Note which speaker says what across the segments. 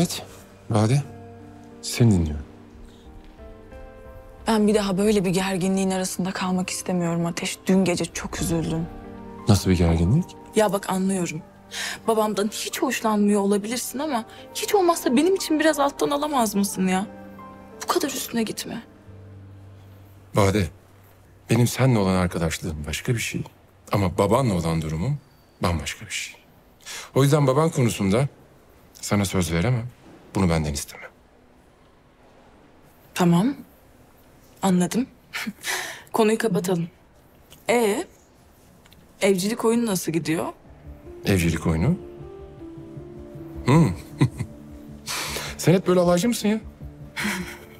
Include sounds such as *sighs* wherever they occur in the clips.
Speaker 1: Evet. Bade. Seni dinliyorum.
Speaker 2: Ben bir daha böyle bir gerginliğin arasında kalmak istemiyorum Ateş. Dün gece çok üzüldüm.
Speaker 1: Nasıl bir gerginlik?
Speaker 2: Ya bak anlıyorum. Babamdan hiç hoşlanmıyor olabilirsin ama hiç olmazsa benim için biraz alttan alamaz mısın ya? Bu kadar üstüne gitme.
Speaker 1: Bade. Benim seninle olan arkadaşlığım başka bir şey. Ama babanla olan durumum bambaşka bir şey. O yüzden baban konusunda sana söz veremem. Bunu benden isteme.
Speaker 2: Tamam. Anladım. *laughs* Konuyu kapatalım. E evcilik oyunu nasıl gidiyor?
Speaker 1: Evcilik oyunu. Hmm. *laughs* Sen hep böyle alaycı mısın ya?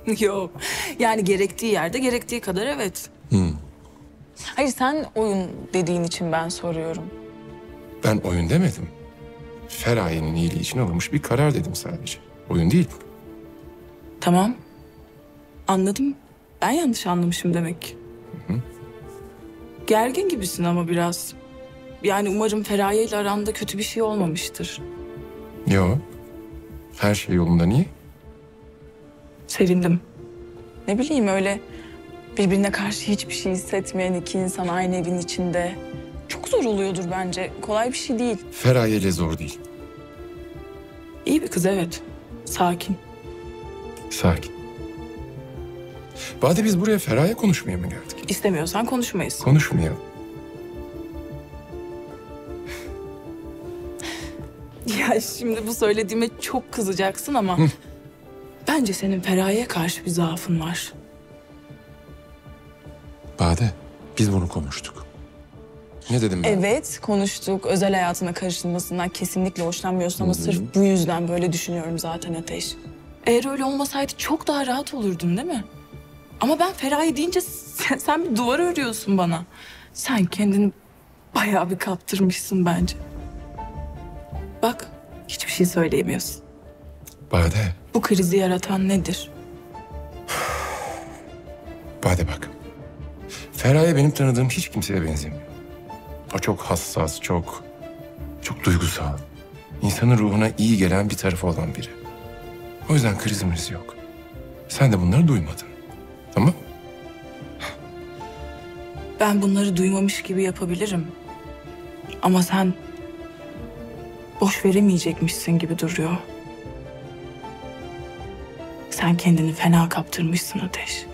Speaker 1: *laughs*
Speaker 2: Yok. Yani gerektiği yerde gerektiği kadar evet. Hayır sen oyun dediğin için ben soruyorum.
Speaker 1: Ben oyun demedim. Feraye'nin iyiliği için alınmış bir karar dedim sadece. Oyun değil.
Speaker 2: Tamam. Anladım. Ben yanlış anlamışım demek. Gergin gibisin ama biraz. Yani umarım Feraye ile aranda kötü bir şey olmamıştır.
Speaker 1: Yo. Her şey yolunda niye?
Speaker 2: Sevindim. Ne bileyim öyle birbirine karşı hiçbir şey hissetmeyen iki insan aynı evin içinde. Çok zor oluyordur bence. Kolay bir şey değil.
Speaker 1: Feraye ile zor değil.
Speaker 2: İyi bir kız evet. Sakin.
Speaker 1: Sakin. Bade biz buraya Feraye konuşmaya mı geldik?
Speaker 2: İstemiyorsan konuşmayız.
Speaker 1: Konuşmayalım.
Speaker 2: Ya şimdi bu söylediğime çok kızacaksın ama... bence senin Feraye'ye karşı bir zaafın var.
Speaker 1: Bade biz bunu konuştuk. Ne dedim ben?
Speaker 2: Evet konuştuk. Özel hayatına karışılmasından kesinlikle hoşlanmıyorsun ama sırf bu yüzden böyle düşünüyorum zaten Ateş. Eğer öyle olmasaydı çok daha rahat olurdun değil mi? Ama ben Feraye deyince sen, sen bir duvar örüyorsun bana. Sen kendini bayağı bir kaptırmışsın bence. Bak hiçbir şey söyleyemiyorsun.
Speaker 1: Bade,
Speaker 2: Bu krizi yaratan nedir? *sighs*
Speaker 1: Bade bak. Feraye benim tanıdığım hiç kimseye benzemiyor. Çok hassas, çok, çok duygusal. İnsanın ruhuna iyi gelen bir tarafı olan biri. O yüzden krizimiz yok. Sen de bunları duymadın. Tamam?
Speaker 2: Ben bunları duymamış gibi yapabilirim. Ama sen boş veremeyecekmişsin gibi duruyor. Sen kendini fena kaptırmışsın Ateş.